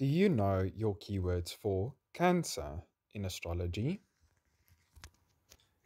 Do you know your keywords for Cancer in astrology?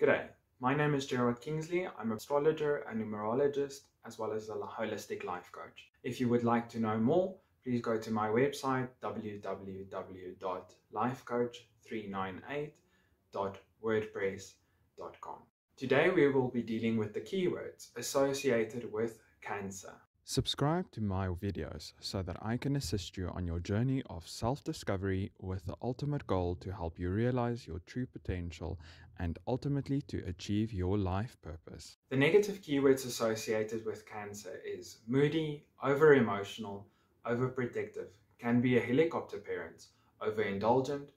G'day, my name is Gerard Kingsley. I'm an astrologer and numerologist as well as a holistic life coach. If you would like to know more, please go to my website www.lifecoach398.wordpress.com. Today we will be dealing with the keywords associated with cancer. Subscribe to my videos so that I can assist you on your journey of self discovery with the ultimate goal to help you realize your true potential and ultimately to achieve your life purpose. The negative keywords associated with cancer is moody, over emotional, overprotective, can be a helicopter parent, overindulgent,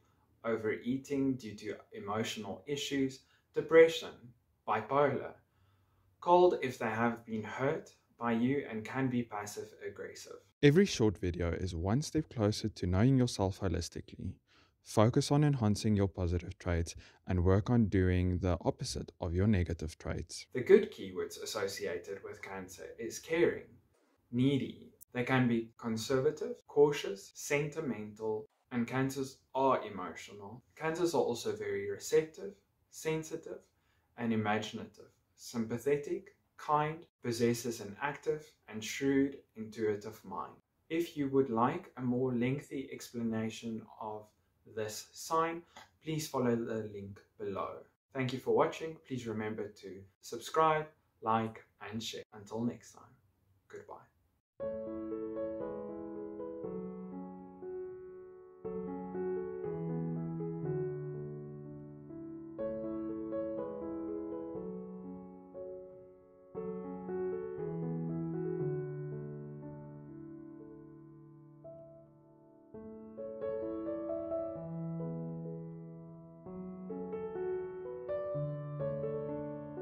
overeating due to emotional issues, depression, bipolar, cold if they have been hurt by you and can be passive aggressive. Every short video is one step closer to knowing yourself holistically. Focus on enhancing your positive traits and work on doing the opposite of your negative traits. The good keywords associated with cancer is caring, needy. They can be conservative, cautious, sentimental, and cancers are emotional. Cancers are also very receptive, sensitive, and imaginative, sympathetic, kind, possesses an active and shrewd intuitive mind. If you would like a more lengthy explanation of this sign, please follow the link below. Thank you for watching. Please remember to subscribe, like, and share. Until next time, goodbye.